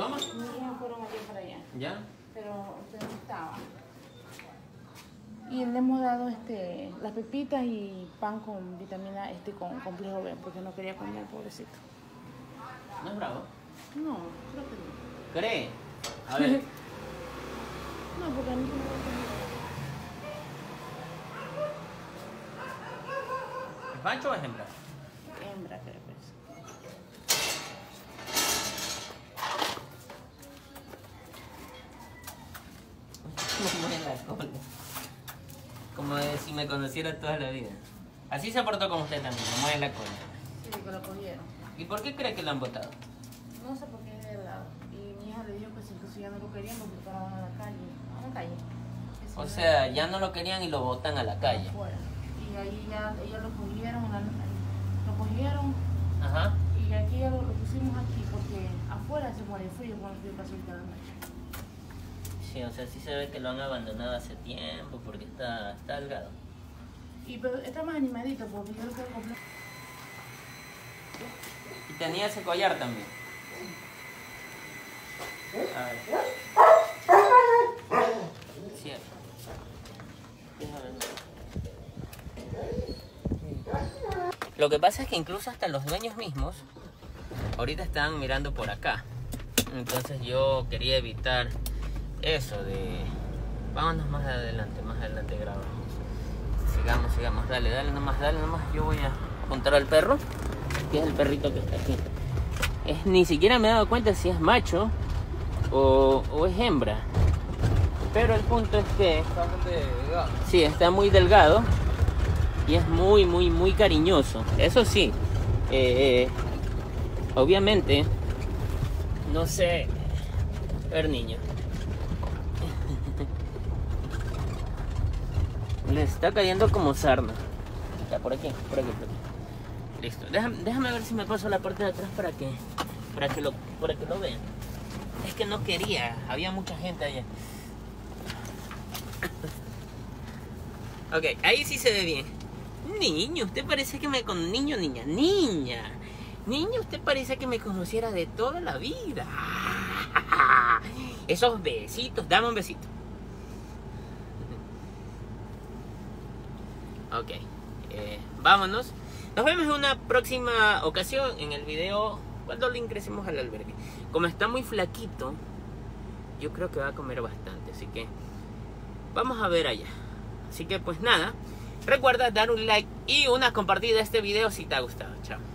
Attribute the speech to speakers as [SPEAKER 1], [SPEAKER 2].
[SPEAKER 1] ¿Cómo?
[SPEAKER 2] No me acuerdo yo para allá.
[SPEAKER 1] ¿Ya?
[SPEAKER 2] Pero usted no estaba. Y le hemos dado este, las pepitas y pan con vitamina, este, con complejo B, porque no quería comer, pobrecito.
[SPEAKER 1] ¿No es bravo?
[SPEAKER 2] No, creo que no.
[SPEAKER 1] ¿Cree? A ver.
[SPEAKER 2] no, porque a mí no me gusta.
[SPEAKER 1] ¿Es macho o es hembra? Como en la cola. Como de si me conociera toda la vida. Así se portó con usted también, me mueve la cola.
[SPEAKER 2] Sí, que lo cogieron.
[SPEAKER 1] ¿Y por qué cree que lo han votado?
[SPEAKER 2] No sé por qué es de lado. Y mi hija le dijo que si incluso ya no lo querían, porque estaban a la calle. A la calle.
[SPEAKER 1] O sea, ya no lo querían y lo botan a la calle.
[SPEAKER 2] afuera. Y ahí ya ellos lo cogieron, lo cogieron
[SPEAKER 1] Ajá.
[SPEAKER 2] y aquí ya lo, lo pusimos aquí porque afuera se muere frío cuando yo paso la noche.
[SPEAKER 1] Sí, o sea, sí se ve que lo han abandonado hace tiempo porque está, está delgado.
[SPEAKER 2] Y pero está más animadito porque yo lo quiero comprar.
[SPEAKER 1] Y tenía ese collar también. A ver. Cierra. Déjame ver. Lo que pasa es que incluso hasta los dueños mismos ahorita están mirando por acá. Entonces yo quería evitar eso de... Vámonos más adelante, más adelante grabamos. Sigamos, sigamos, dale, dale nomás, dale nomás. Yo voy a juntar al perro, que es el perrito que está aquí. Es, ni siquiera me he dado cuenta si es macho o, o es hembra. Pero el punto es que
[SPEAKER 3] Bastante delgado.
[SPEAKER 1] sí, está muy delgado y es muy, muy, muy cariñoso. Eso sí, eh, eh, obviamente, no sé, a ver niño. Le está cayendo como sarna. Ya, por aquí, por aquí, por aquí. Listo. Déjame, déjame ver si me paso la parte de atrás para que, para que lo, para que lo vean. Es que no quería, había mucha gente allá. Ok, ahí sí se ve bien. Niño, usted parece que me con niño, niña, niña. Niño, usted parece que me conociera de toda la vida. Esos besitos, dame un besito. Ok, eh, vámonos. Nos vemos en una próxima ocasión en el video cuando le ingresemos al albergue. Como está muy flaquito, yo creo que va a comer bastante, así que vamos a ver allá. Así que pues nada, recuerda dar un like y una compartida a este video si te ha gustado. Chao.